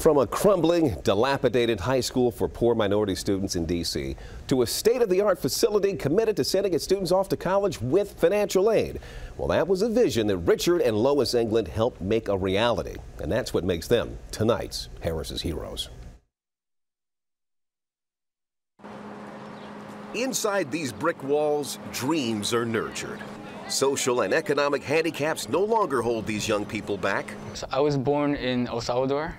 From a crumbling, dilapidated high school for poor minority students in D.C. to a state-of-the-art facility committed to sending its students off to college with financial aid. Well, that was a vision that Richard and Lois England helped make a reality. And that's what makes them tonight's Harris's Heroes. Inside these brick walls, dreams are nurtured. Social and economic handicaps no longer hold these young people back. So I was born in El Salvador,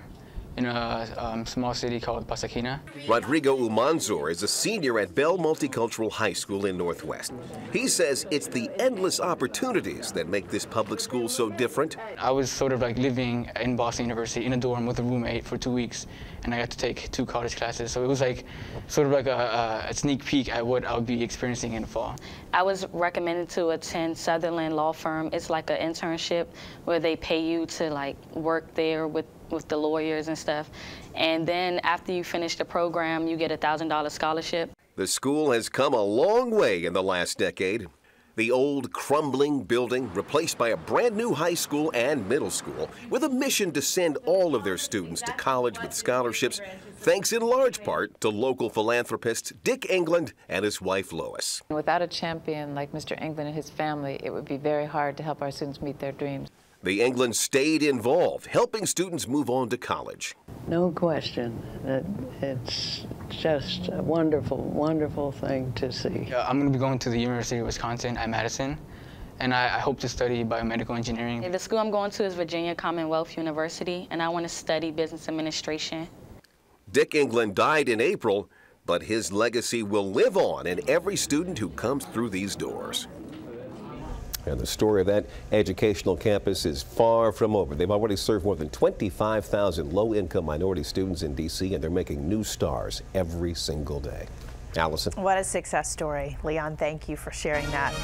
in a um, small city called Pasaquina. Rodrigo Umanzor is a senior at Bell Multicultural High School in Northwest. He says it's the endless opportunities that make this public school so different. I was sort of like living in Boston University in a dorm with a roommate for two weeks, and I got to take two college classes. So it was like sort of like a, a sneak peek at what I would be experiencing in the fall. I was recommended to attend Sutherland Law Firm. It's like an internship where they pay you to like work there with with the lawyers and stuff. And then after you finish the program, you get a $1,000 scholarship. The school has come a long way in the last decade. The old crumbling building replaced by a brand new high school and middle school with a mission to send all of their students to college with scholarships, thanks in large part to local philanthropists Dick England and his wife Lois. Without a champion like Mr. England and his family, it would be very hard to help our students meet their dreams. The England stayed involved, helping students move on to college. No question that it's just a wonderful, wonderful thing to see. I'm going to be going to the University of Wisconsin at Madison, and I, I hope to study biomedical engineering. The school I'm going to is Virginia Commonwealth University, and I want to study business administration. Dick England died in April, but his legacy will live on in every student who comes through these doors. And the story of that educational campus is far from over. They've already served more than 25,000 low-income minority students in D.C., and they're making new stars every single day. Allison. What a success story. Leon, thank you for sharing that.